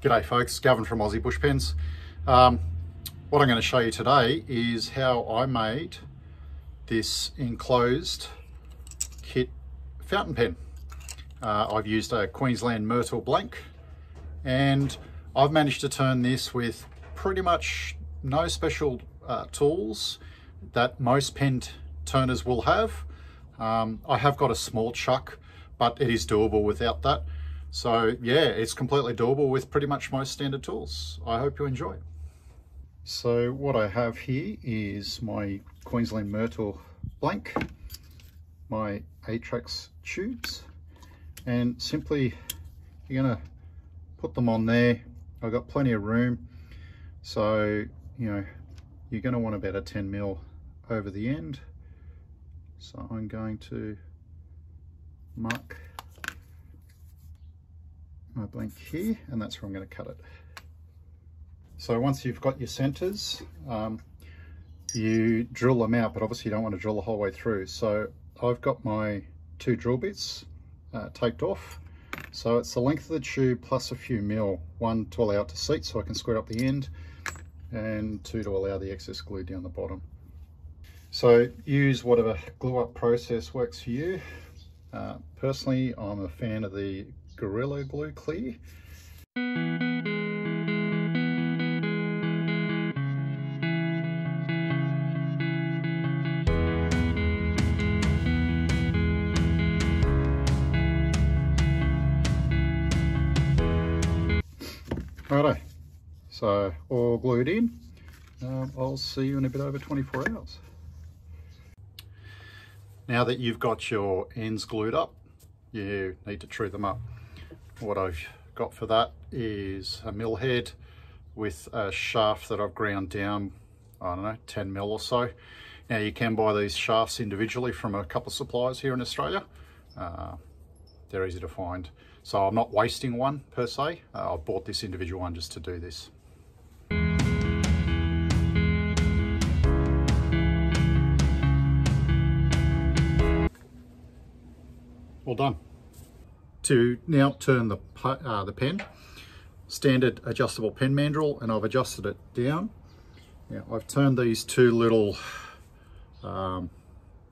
G'day folks, Gavin from Aussie Bush Pens. Um, what I'm going to show you today is how I made this enclosed kit fountain pen. Uh, I've used a Queensland Myrtle Blank and I've managed to turn this with pretty much no special uh, tools that most pen turners will have. Um, I have got a small chuck, but it is doable without that. So yeah, it's completely doable with pretty much most standard tools. I hope you enjoy. So what I have here is my Queensland Myrtle blank, my Atrax tubes, and simply you're gonna put them on there. I've got plenty of room. So, you know, you're gonna want about a 10 mil over the end. So I'm going to mark my blank here and that's where I'm going to cut it. So once you've got your centers, um, you drill them out, but obviously you don't want to drill the whole way through. So I've got my two drill bits uh, taped off. So it's the length of the tube plus a few mil, one to allow it to seat so I can square up the end and two to allow the excess glue down the bottom. So use whatever glue up process works for you. Uh, personally, I'm a fan of the Gorilla Glue Clear. Righto, so all glued in. Um, I'll see you in a bit over 24 hours. Now that you've got your ends glued up, you need to true them up. What I've got for that is a mill head with a shaft that I've ground down, I don't know, 10 mil or so. Now you can buy these shafts individually from a couple of suppliers here in Australia. Uh, they're easy to find. So I'm not wasting one per se. Uh, I bought this individual one just to do this. Well done to now turn the, uh, the pen, standard adjustable pen mandrel, and I've adjusted it down. Now I've turned these two little um,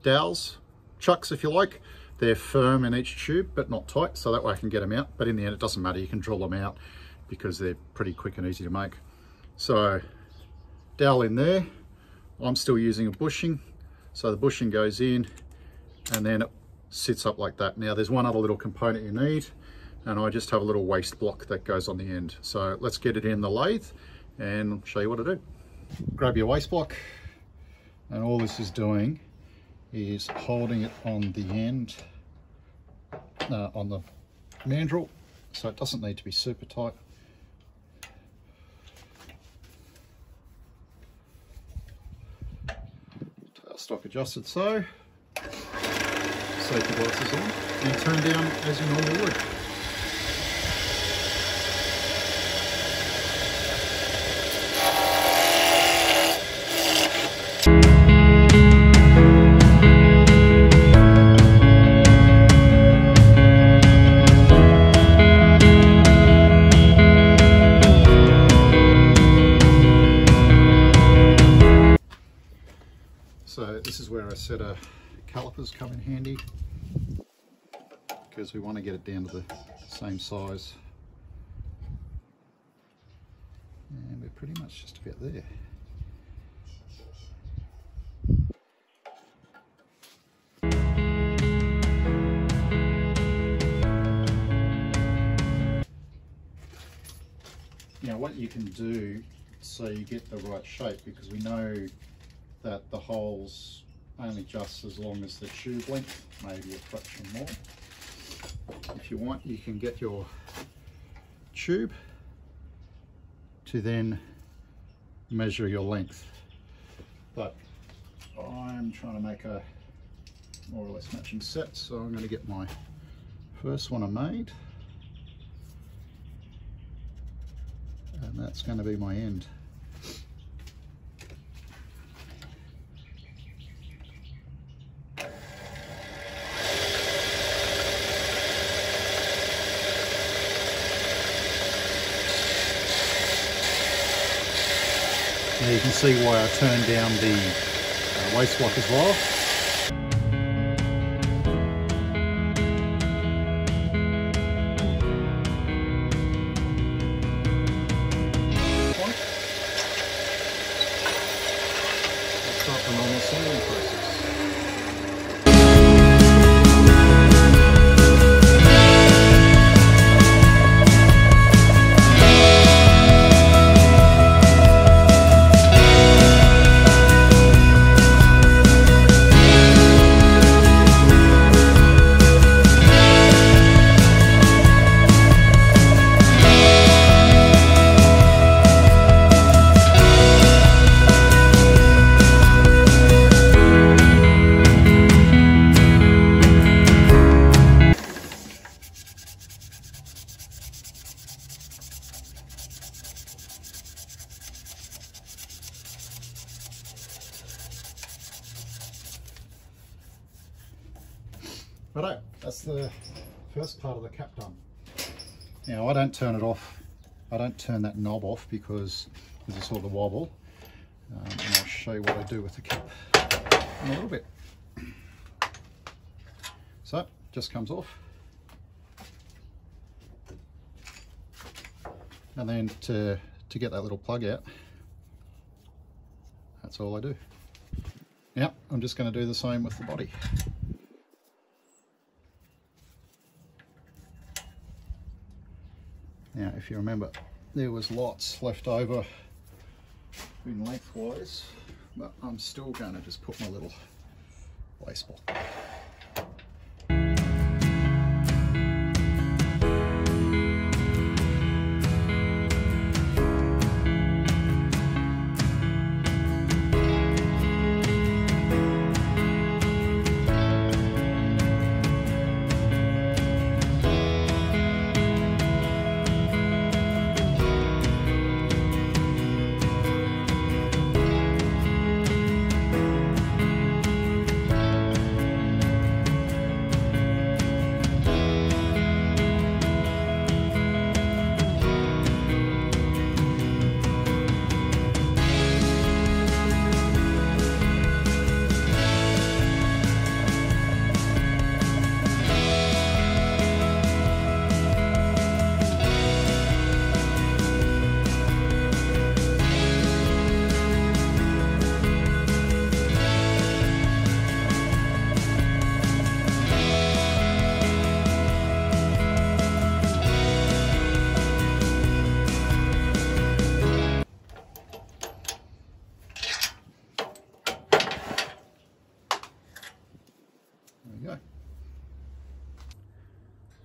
dowels, chucks if you like. They're firm in each tube, but not tight, so that way I can get them out. But in the end, it doesn't matter. You can drill them out because they're pretty quick and easy to make. So dowel in there. I'm still using a bushing. So the bushing goes in and then it sits up like that. Now there's one other little component you need and I just have a little waste block that goes on the end. So let's get it in the lathe and show you what to do. Grab your waste block and all this is doing is holding it on the end, uh, on the mandrel, so it doesn't need to be super tight. Tailstock adjusted so safety glasses on and turn down as you normally would. So this is where I set a calipers come in handy because we want to get it down to the same size. And we're pretty much just about there. Now what you can do so you get the right shape because we know that the holes only just as long as the tube length, maybe a fraction more. If you want, you can get your tube to then measure your length. But I'm trying to make a more or less matching set, so I'm going to get my first one I made. And that's going to be my end. Now you can see why I turned down the uh, waste block as well. The normal that's the first part of the cap done. Now I don't turn it off, I don't turn that knob off because there's a sort of wobble. Um, and I'll show you what I do with the cap in a little bit. So, just comes off. And then to, to get that little plug out, that's all I do. Now, I'm just going to do the same with the body. Now, if you remember, there was lots left over in lengthwise, but I'm still going to just put my little waste block.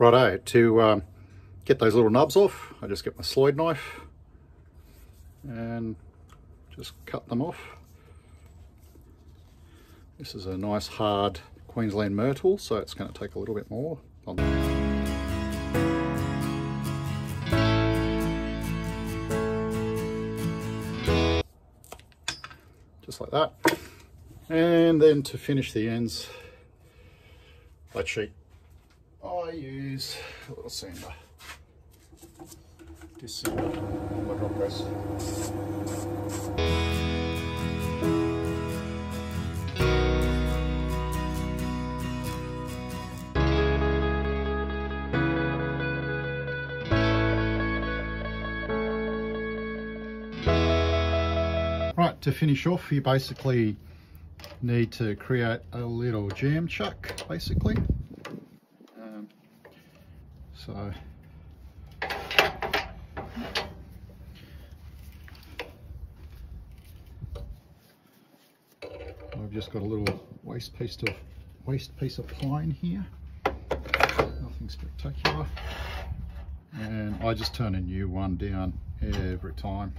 Righto, to um, get those little nubs off, I just get my slide knife and just cut them off. This is a nice hard Queensland myrtle, so it's going to take a little bit more. on Just like that. And then to finish the ends, flat sheet, I use a little sander. This sander my drop press. Right, to finish off, you basically need to create a little jam chuck, basically. So, I've just got a little waste piece of waste piece of pine here. Nothing spectacular. And I just turn a new one down every time.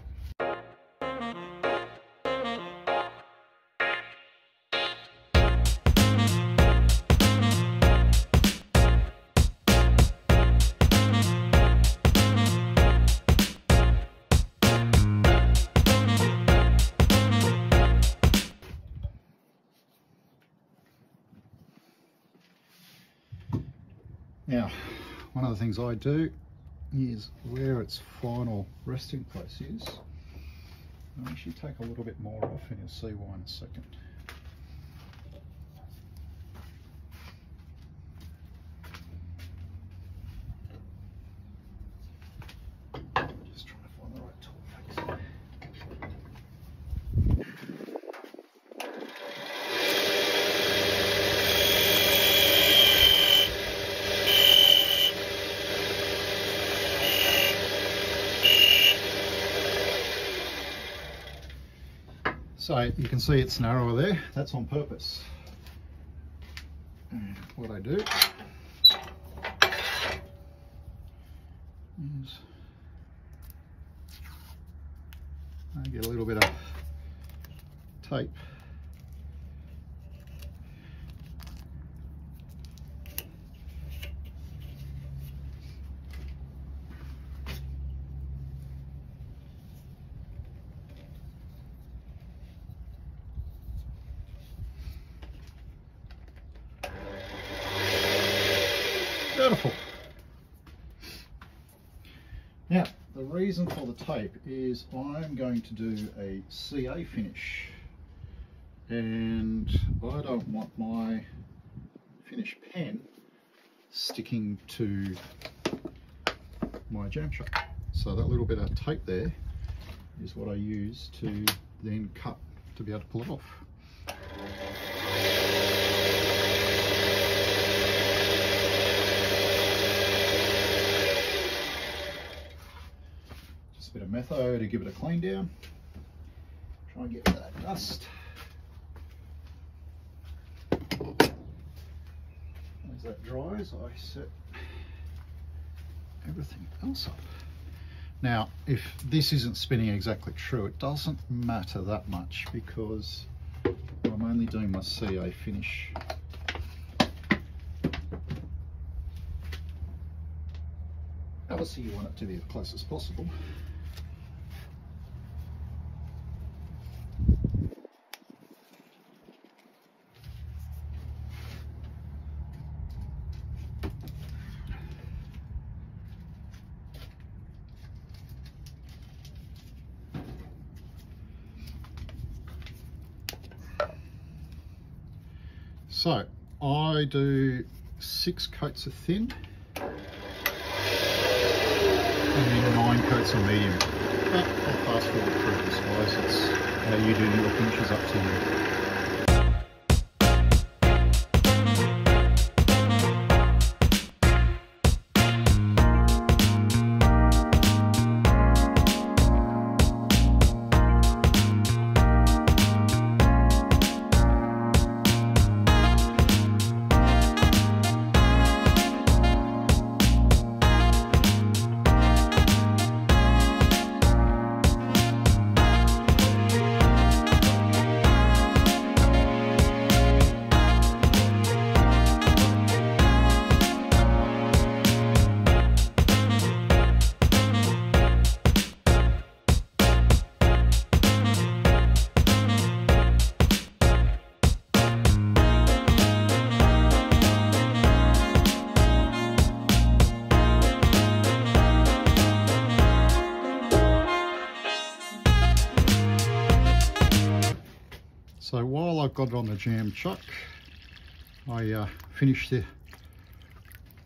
Now, one of the things I do is where its final resting place is, I'll actually take a little bit more off and you'll see why in a second. Just trying to find the right tool So you can see it's narrower there, that's on purpose. And what I do is I get a little bit of tape Now, the reason for the tape is I'm going to do a CA finish and I don't want my finish pen sticking to my jam chuck. So that little bit of tape there is what I use to then cut to be able to pull it off. Just a bit of metho to give it a clean down. Try and get rid of that dust. As that dries, I set everything else up. Now, if this isn't spinning exactly true, it doesn't matter that much because I'm only doing my CA finish. Obviously you want it to be as close as possible. So I do six coats of thin and then nine coats of medium. But I'll fast forward through this guys, it's how you do your finishes up to you. Got it on the jam chuck, I uh, finish the,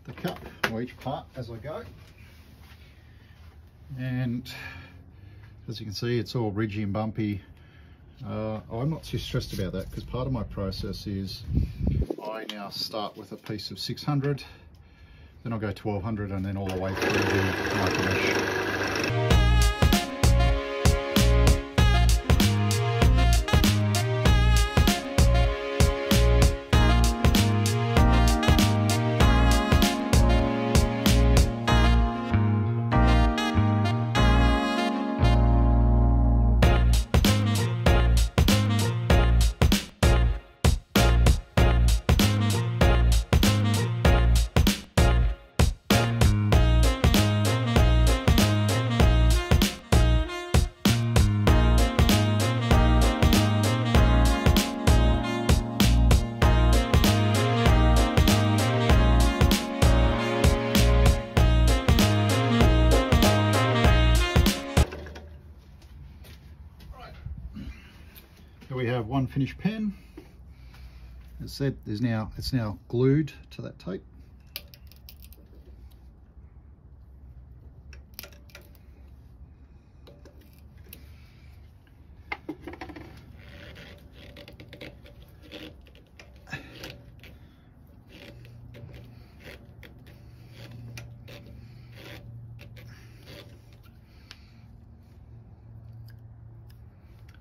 the cup or each part as I go. And as you can see, it's all ridgy and bumpy. Uh, I'm not too stressed about that because part of my process is I now start with a piece of 600, then I'll go 1200 and then all the way through the micro mesh. Finished pen. As said, there's now it's now glued to that tape.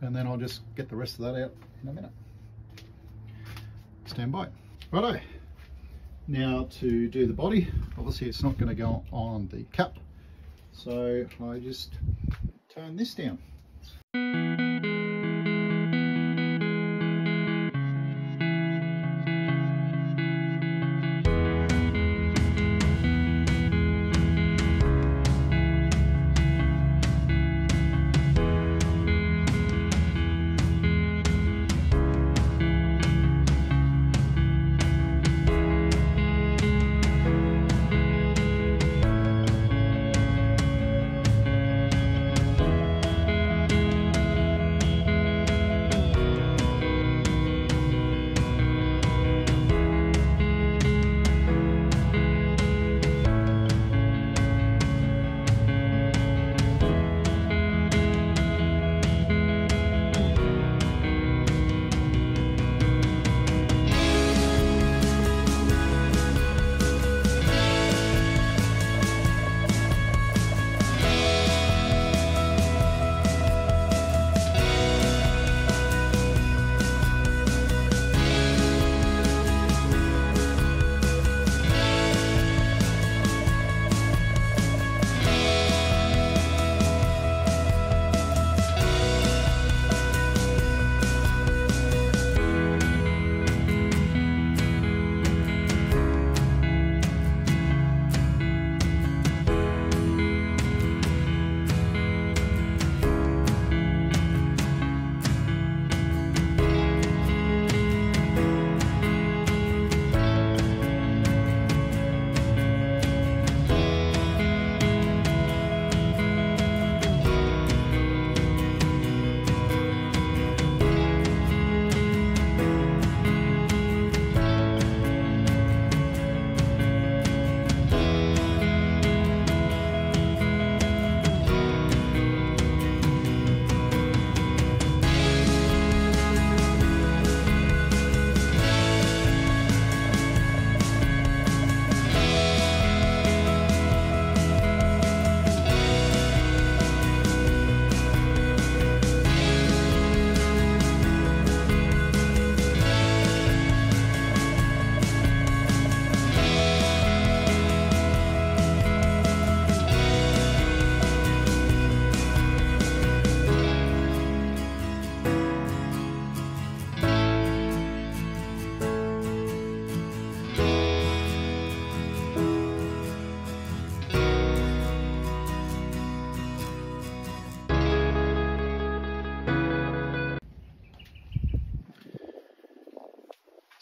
And then I'll just get the rest of that out in a minute. Stand by. Righto. Now to do the body, obviously it's not going to go on the cap, so I just turn this down.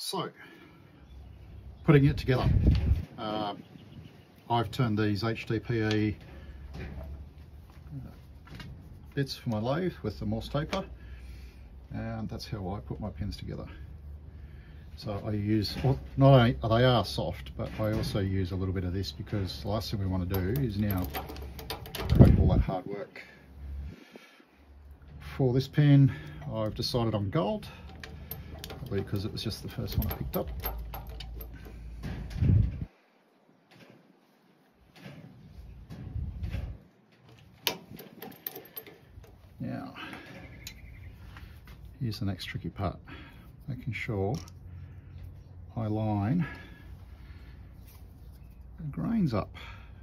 So, putting it together. Uh, I've turned these HDPE bits for my lathe with the Morse taper and that's how I put my pins together. So I use, well, not only they are soft, but I also use a little bit of this because the last thing we want to do is now all that hard work. For this pen, I've decided on gold probably because it was just the first one I picked up. Now, here's the next tricky part, making sure I line the grains up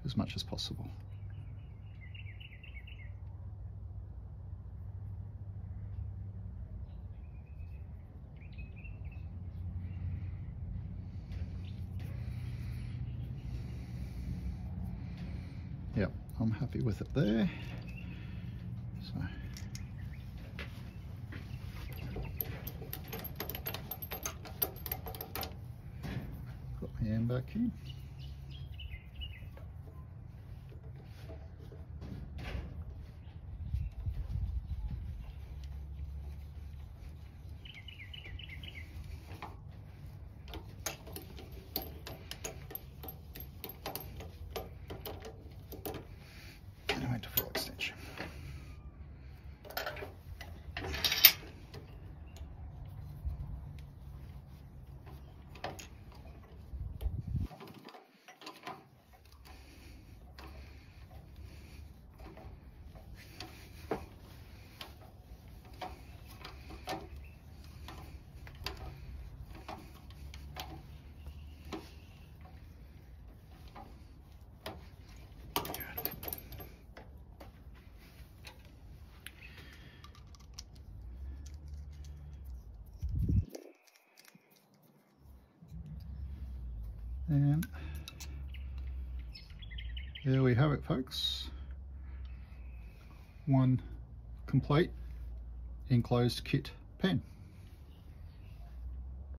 as much as possible. Yep, I'm happy with it there. So. Got my hand back in. There we have it folks. One complete enclosed kit pen